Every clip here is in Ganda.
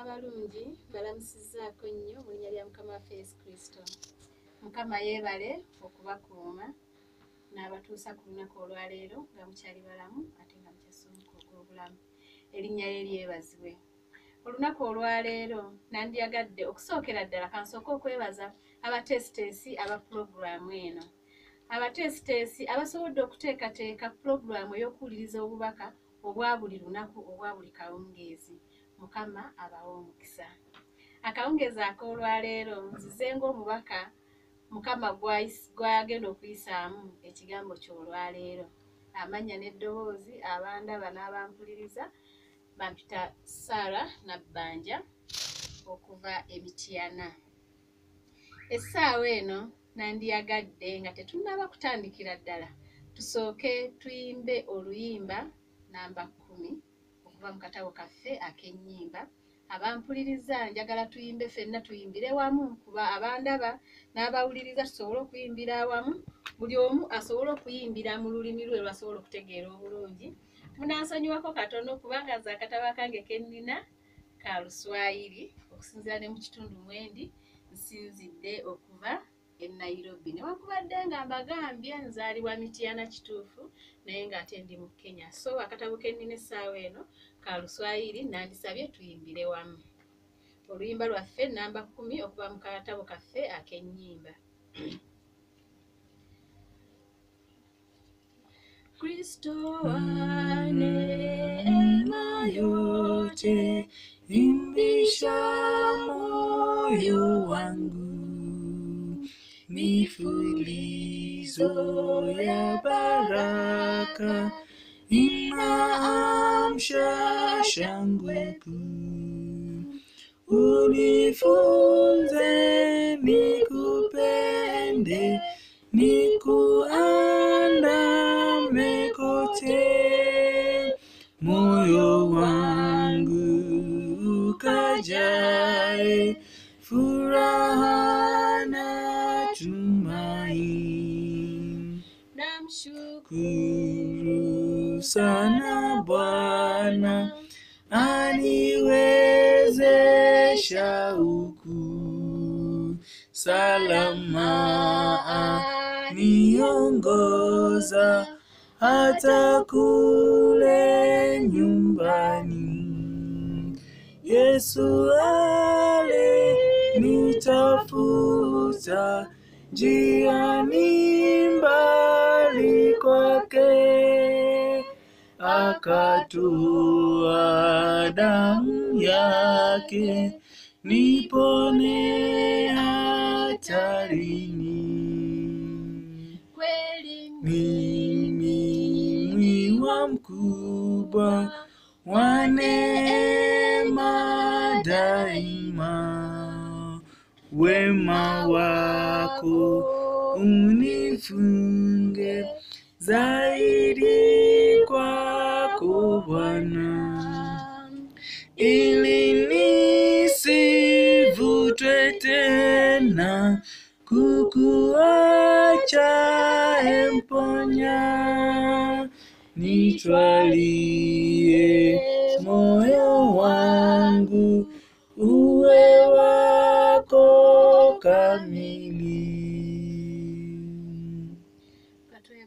abalungi balamusizaako nnyo mu linnya lya mukama waffe yesu kristo. Mukama yeebale okubakuuma n'abatuusa ku lunaku olwaleero nga mukyali balamu ate nga mukyasumuka ogw'obulamu erinnya lye lyebazibwe. Olunaku olwaleero nandiyagadde okusookera ddala kansooka okwebaza abateesiteesi aba pulogulaamu eno. Abateesiteesi abasobodde okuteekateeka pulogulaamu ey'okuwuliriza obubaka obwa buli lunaku obwa buli kawungeezi mukama abawa omukisa akawungeezi ak'olwaleero nzize ng'omubaka mukama gw'agenda okuyisaamu ekigambo ky'olwaleero amannya n'eddoboozi abandaba n'abampuliriza bampita saara nabbanja okuva emityana essaawa eno nandiyagadde nga tetunnaba kutandikira ddala. Tusooke tuyimbe oluyimba namba kkumi okuva mu katabo kaffe ak'ennyimba. Abampuliriza njagala tuyimbe ffenna tuyimbire wamu kuba abandaba n'abawuliriza tusobole okuyimbira awamu. Buli omu asobole okuyimbira mu lulimi lwe lwasobola okutegeera obulungi. Munansonyiwako katono kubanga za akatabo kange kennina ka luswayiri okusinziira ne mu kitundu mwendi nsinzidde okuva e nairobi. Newankubadde nga mbagambye nzaalibwa mityana kituufu naye ng'ate ndi mu kenya. So akatabo kennina essaawa eno ka luswayiri nandisabye tuyimbire wamu. Oluyimba lwaffe namba kumi okuva mu katabo kaffe ak'ennyimba. Kristo wa neema yote imbisha moyo wangu mifulizo ya baraka inaamsha shangwe kuu. Unifunze nikupende nikuandame kote. Moyo wangu ukajae furaha Shukuru sana Bwana. Aniwezesha huku. Salama, aniongoza. Hata kule nyumbani. Yesu alinitafuta. Njiani mbali kwake, akatoa damu yake nipone hatarini. kweli Mimi mwiwa mkubwa wa neema daima, wema wako unifunge zaidi kwako Bwana, ili nisivutwe tena kukuacha emponya, nitwalie moyo wangu uwe wako kamili.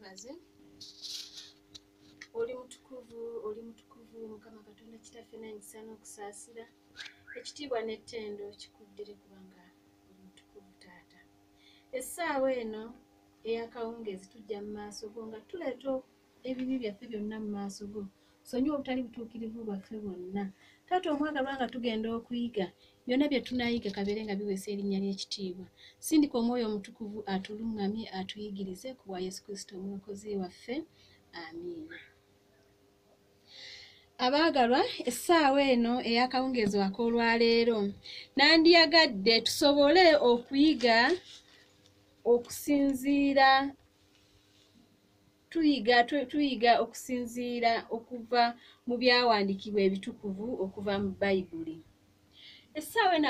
Katwebaze oli mutukuvu oli mutukuvu mukama katonda kitaffe nanyisa n'okusaasira ekitiibwa n'ettendo kikuddire kubanga oli mutukuvu taata. Essaawa eno ey'akawungeezi tujja mu maaso go nga tuleeta ebibi byaffe byonna mu maaso go sonyiwa obutali butuukirivu bwaffe bwonna. Taata omwagalwa nga tugenda okuyiga byonna bye tunaayiga kabeere nga biweesa erinnya ly'ekitiibwa. Sindika omwoyo omutukuvu atuluŋŋamye atuyigirize ku bwa yesu kristo omulokozi waffe. Amiina. Abaagalwa essaawa eno ey'akawungeezi ak'olwaleero nandiyagadde tusobole okuyiga okusinziira tuyiga tu- tuyiga okusinziira okuva mu byawandiikibwa ebitukuvu okuva mu bayibuli essaawa eno